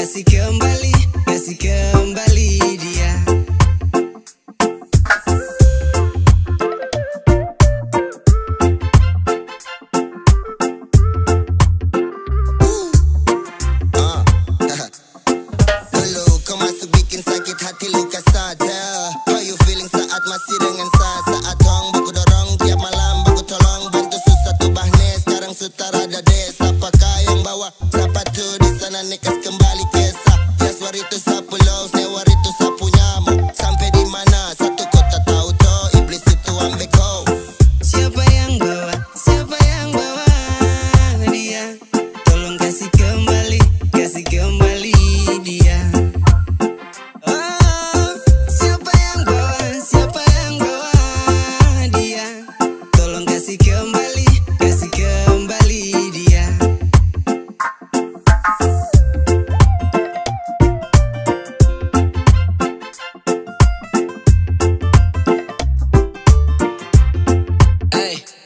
Parece que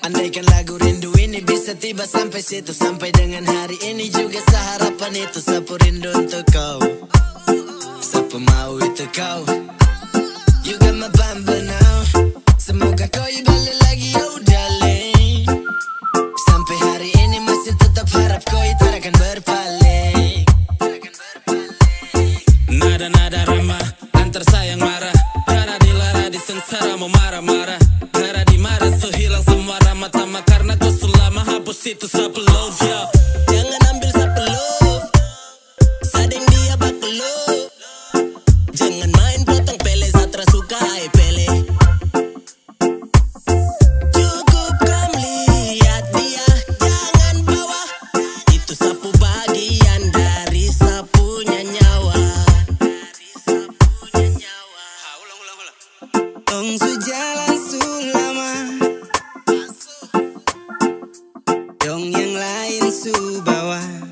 andaikan lagu rindu ini bisa tiba sampai situ. Sampai dengan hari ini juga seharapan itu. Sapu rindu untuk kau. Sapu mau itu kau. You got my bumble now. Semoga kau balik lagi oh darling Sampai hari ini masih tetap harap kau tak akan berpaling Nada-nada ramah Antar sayang marah. Rara di lara di sengsara mau marah-marah itu sapu love ya Jangan ambil sapu love Sading dia baku love Jangan main potong pele Satra suka hai pele. Cukup kam lihat dia Jangan bawa. Itu sapu bagian dari sapunya nyawa. Dari sapunya nyawa. Tong sejalan sulama boy.